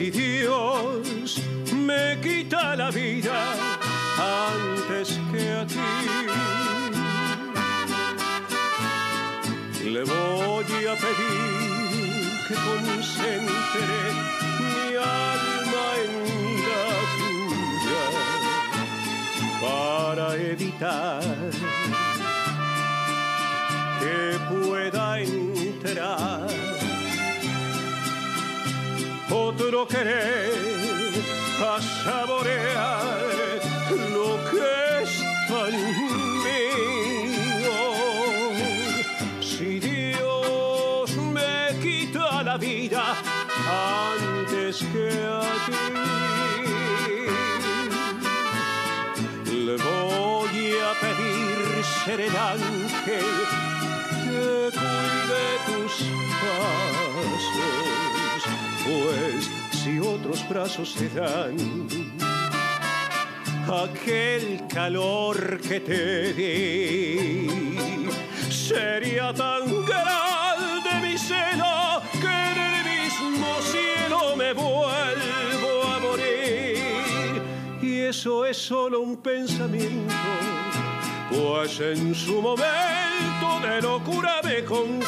si Dios me quita la vida antes que a ti. Le voy a pedir que concentre mi alma en la tuya para evitar que pueda entrar otro querer a saborear lo que es tan mío. Si Dios me quita la vida antes que a ti, le voy a pedir ser el ángel que cuide tus pasos, pues si otros brazos te dan aquel calor que te di, sería tan grande mi celo que en el mismo cielo me vuelvo a morir. Y eso es solo un pensamiento, pues en su momento de locura me cuando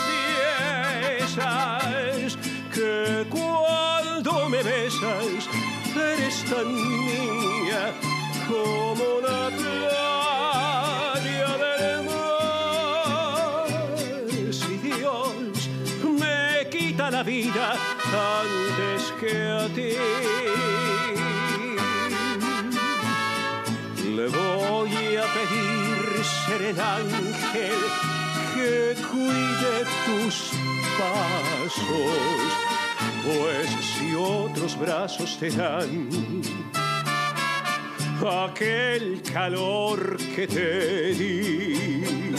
besas eres tan niña como la playa del mar. Si Dios me quita la vida antes que a ti, le voy a pedir ser el ángel que cuide tus pasos, pues si otros brazos te dan aquel calor que te di,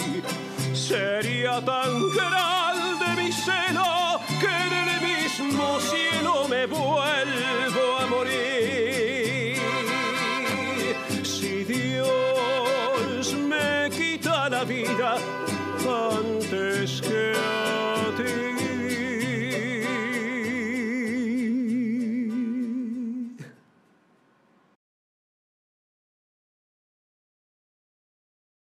sería tan grande mi celo que en el mismo cielo me vuelvo a morir. Si Dios me quita la vida,